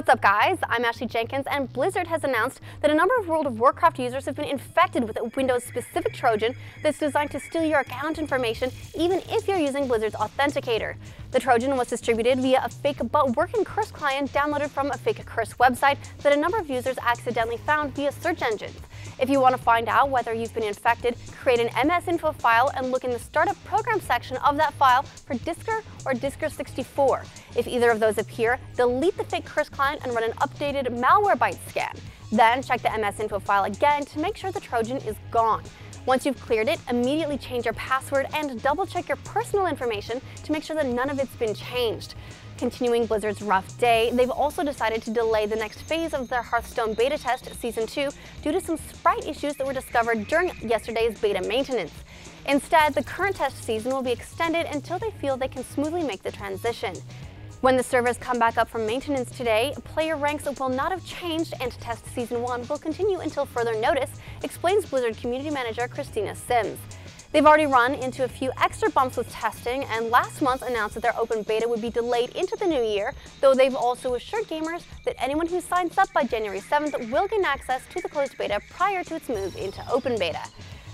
What's up guys? I'm Ashley Jenkins and Blizzard has announced that a number of World of Warcraft users have been infected with a Windows-specific Trojan that's designed to steal your account information even if you're using Blizzard's Authenticator. The Trojan was distributed via a fake but working Curse client downloaded from a fake Curse website that a number of users accidentally found via search engines. If you want to find out whether you've been infected, create an MS Info file and look in the Startup Program section of that file for Disker or Disker64. If either of those appear, delete the fake Curse client and run an updated Malwarebytes scan. Then check the MS Info file again to make sure the Trojan is gone. Once you've cleared it, immediately change your password and double check your personal information to make sure that none of it's been changed. Continuing Blizzard's rough day, they've also decided to delay the next phase of their Hearthstone beta test, Season 2, due to some sprite issues that were discovered during yesterday's beta maintenance. Instead, the current test season will be extended until they feel they can smoothly make the transition. When the servers come back up from maintenance today, player ranks will not have changed and test season 1 will continue until further notice, explains Blizzard community manager Christina Sims. They've already run into a few extra bumps with testing and last month announced that their open beta would be delayed into the new year, though they've also assured gamers that anyone who signs up by January 7th will gain access to the closed beta prior to its move into open beta.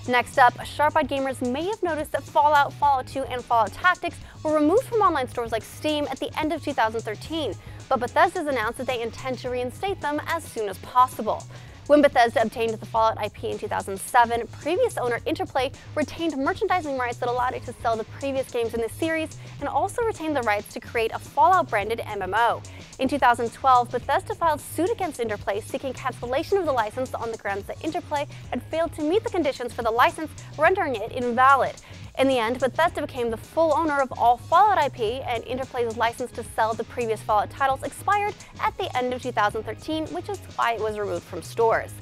Next up, sharp-eyed gamers may have noticed that Fallout, Fallout 2, and Fallout Tactics were removed from online stores like Steam at the end of 2013, but Bethesda's announced that they intend to reinstate them as soon as possible. When Bethesda obtained the Fallout IP in 2007, previous owner Interplay retained merchandising rights that allowed it to sell the previous games in the series and also retained the rights to create a Fallout-branded MMO. In 2012, Bethesda filed suit against Interplay seeking cancellation of the license on the grounds that Interplay had failed to meet the conditions for the license, rendering it invalid. In the end, Bethesda became the full owner of all Fallout IP, and Interplay's license to sell the previous Fallout titles expired at the end of 2013, which is why it was removed from stores.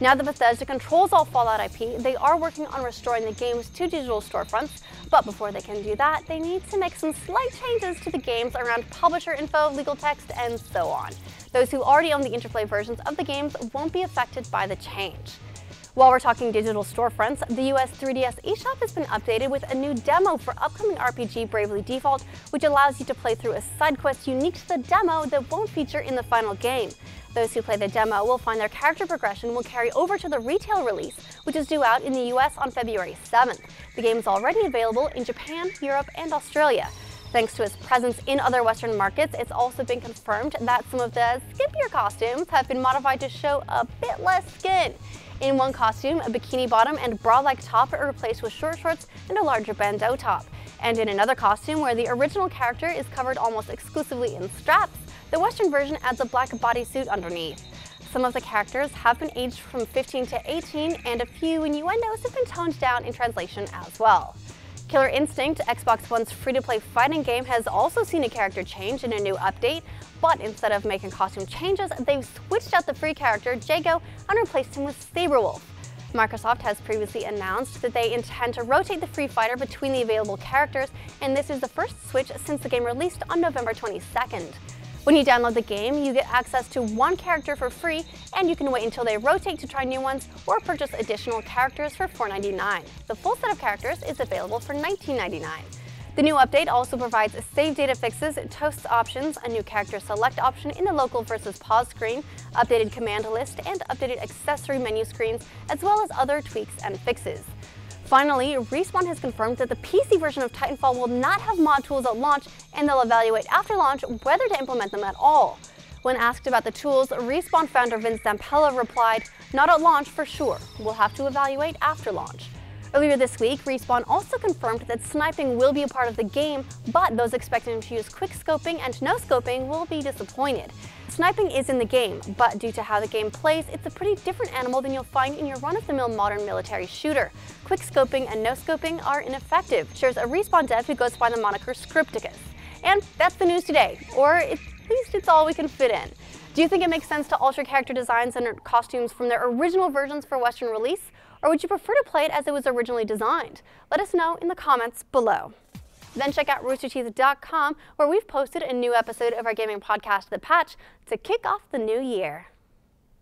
Now that Bethesda controls all Fallout IP, they are working on restoring the games to digital storefronts, but before they can do that, they need to make some slight changes to the games around publisher info, legal text, and so on. Those who already own the Interplay versions of the games won't be affected by the change. While we're talking digital storefronts, the US 3DS eShop has been updated with a new demo for upcoming RPG Bravely Default, which allows you to play through a side quest unique to the demo that won't feature in the final game. Those who play the demo will find their character progression will carry over to the retail release, which is due out in the US on February 7th. The game is already available in Japan, Europe, and Australia. Thanks to its presence in other Western markets, it's also been confirmed that some of the skimpier costumes have been modified to show a bit less skin. In one costume, a bikini bottom and bra-like top are replaced with short shorts and a larger bandeau top. And in another costume, where the original character is covered almost exclusively in straps, the Western version adds a black bodysuit underneath. Some of the characters have been aged from 15 to 18, and a few innuendos have been toned down in translation as well. Killer Instinct, Xbox One's free-to-play fighting game, has also seen a character change in a new update, but instead of making costume changes, they've switched out the free character, Jago, and replaced him with Sabrewulf. Microsoft has previously announced that they intend to rotate the free fighter between the available characters, and this is the first switch since the game released on November 22nd. When you download the game, you get access to one character for free, and you can wait until they rotate to try new ones or purchase additional characters for $4.99. The full set of characters is available for $19.99. The new update also provides save data fixes, toast options, a new character select option in the local versus pause screen, updated command list, and updated accessory menu screens, as well as other tweaks and fixes. Finally, Respawn has confirmed that the PC version of Titanfall will not have mod tools at launch, and they'll evaluate after launch whether to implement them at all. When asked about the tools, Respawn founder Vince Zampella replied, not at launch for sure, we'll have to evaluate after launch. Earlier this week, Respawn also confirmed that sniping will be a part of the game, but those expecting to use quick scoping and no scoping will be disappointed. Sniping is in the game, but due to how the game plays, it's a pretty different animal than you'll find in your run-of-the-mill modern military shooter. Quick scoping and no scoping are ineffective, shares a Respawn dev who goes by the moniker Scripticus. And that's the news today, or at least it's all we can fit in. Do you think it makes sense to alter character designs and costumes from their original versions for Western release? Or would you prefer to play it as it was originally designed? Let us know in the comments below. Then check out roosterteeth.com where we've posted a new episode of our gaming podcast, The Patch, to kick off the new year.